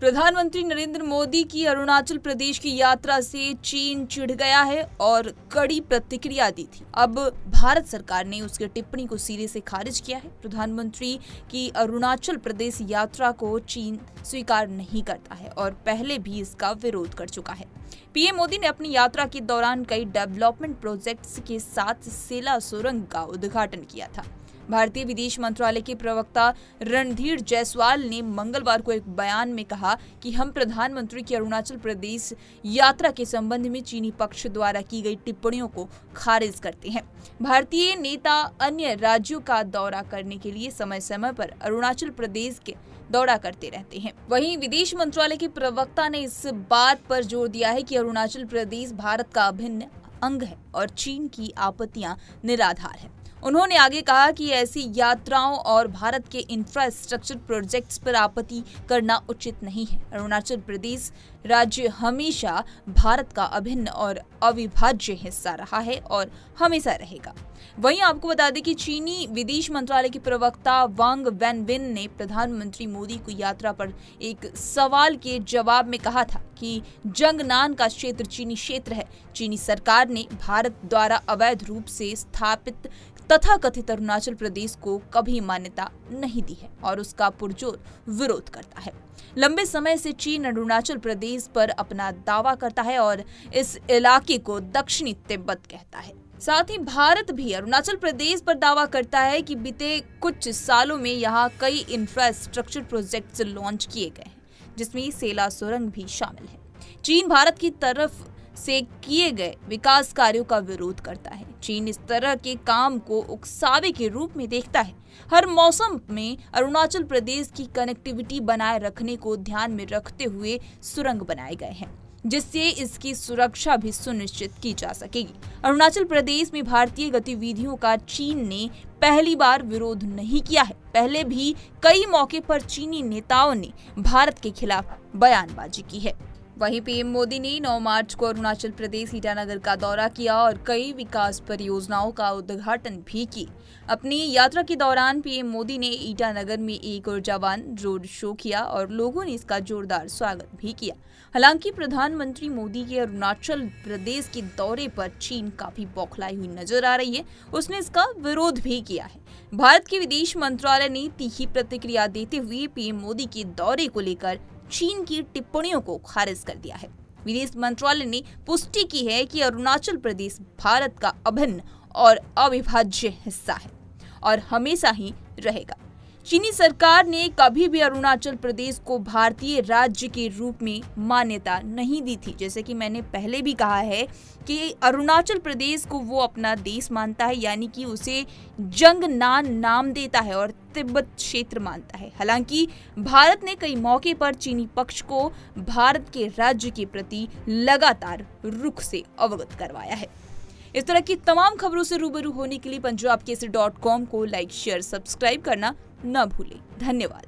प्रधानमंत्री नरेंद्र मोदी की अरुणाचल प्रदेश की यात्रा से चीन चिढ़ गया है और कड़ी प्रतिक्रिया दी थी। अब भारत सरकार ने उसकी टिप्पणी को सिरे से खारिज किया है। प्रधानमंत्री की अरुणाचल प्रदेश यात्रा को चीन स्वीकार नहीं करता है और पहले भी इसका विरोध कर चुका है। पीएम मोदी ने अपनी यात्रा के दौरान कई डेवलपमेंट प्रोजेक्ट्स के साथ सेला सुरंग का उद्घाटन किया था। भारतीय विदेश मंत्रालय के प्रवक्ता रणधीर जायसवाल ने मंगलवार को एक बयान में कहा कि हम प्रधानमंत्री की अरुणाचल प्रदेश यात्रा के संबंध में चीनी पक्ष द्वारा की गई टिप्पणियों को खारिज करते हैं। भारतीय नेता अन्य राज्यों का दौरा करने के लिए समय समय पर अरुणाचल प्रदेश के दौरा करते रहते हैं। वहीं विदेश मंत्रालय के प्रवक्ता ने इस बात पर ज़ोर दिया है कि अरुणाचल प्रदेश भारत का अभिन्न अंग है और चीन की आपत्तियाँ निराधार है। उन्होंने आगे कहा कि ऐसी यात्राओं और भारत के इंफ्रास्ट्रक्चर प्रोजेक्ट्स पर आपत्ति करना उचित नहीं है। अरुणाचल प्रदेश राज्य हमेशा भारत का अभिन्न और अविभाज्य हिस्सा रहा है और हमेशा रहेगा। वहीं आपको बता दें कि चीनी विदेश मंत्रालय के प्रवक्ता वांग वैनबिन ने प्रधानमंत्री मोदी को यात्रा पर एक सवाल के जवाब में कहा था कि जंगनान का क्षेत्र चीनी क्षेत्र है। चीनी सरकार ने भारत द्वारा अवैध रूप से स्थापित तथा कथित अरुणाचल प्रदेश को कभी मान्यता नहीं दी है और उसका पुरजोर विरोध करता है। लंबे समय से चीन अरुणाचल प्रदेश पर अपना दावा करता है और इस इलाके को दक्षिणी तिब्बत कहता है। साथ ही भारत भी अरुणाचल प्रदेश पर दावा करता है कि बीते कुछ सालों में यहाँ कई इंफ्रास्ट्रक्चर प्रोजेक्ट्स लॉन्च किए गए हैं, जिसमें सेला सुरंग भी शामिल है। चीन भारत की तरफ़ से किए गए विकास कार्यों का विरोध करता है। चीन इस तरह के काम को उकसावे के रूप में देखता है। हर मौसम में अरुणाचल प्रदेश की कनेक्टिविटी बनाए रखने को ध्यान में रखते हुए सुरंग बनाए गए हैं, जिससे इसकी सुरक्षा भी सुनिश्चित की जा सकेगी। अरुणाचल प्रदेश में भारतीय गतिविधियों का चीन ने पहली बार विरोध नहीं किया है। पहले भी कई मौके पर चीनी नेताओं ने भारत के खिलाफ बयानबाजी की है। वहीं पीएम मोदी ने 9 मार्च को अरुणाचल प्रदेश ईटानगर का दौरा किया और कई विकास परियोजनाओं का उद्घाटन भी की अपनी यात्रा के दौरान पीएम मोदी ने ईटानगर में एक ऊर्जावान रोड शो किया और लोगों ने इसका जोरदार स्वागत भी किया। हालाँकि प्रधानमंत्री मोदी के अरुणाचल प्रदेश के दौरे पर चीन काफ़ी बौखलाई हुई नज़र आ रही है। उसने इसका विरोध भी किया है। भारत के विदेश मंत्रालय ने तीखी प्रतिक्रिया देते हुए पीएम मोदी के दौरे को लेकर चीन की टिप्पणियों को खारिज कर दिया है। विदेश मंत्रालय ने पुष्टि की है कि अरुणाचल प्रदेश भारत का अभिन्न और अविभाज्य हिस्सा है और हमेशा ही रहेगा। चीनी सरकार ने कभी भी अरुणाचल प्रदेश को भारतीय राज्य के रूप में मान्यता नहीं दी थी। जैसे कि मैंने पहले भी कहा है कि अरुणाचल प्रदेश को वो अपना देश मानता है, यानी कि उसे जंग नान नाम देता है और तिब्बत क्षेत्र मानता है। हालाँकि भारत ने कई मौके पर चीनी पक्ष को भारत के राज्य के प्रति लगातार रुख से अवगत करवाया है। इस तरह की तमाम खबरों से रूबरू होने के लिए पंजाब केसरी डॉट कॉम को लाइक, शेयर, सब्सक्राइब करना न भूलें। धन्यवाद।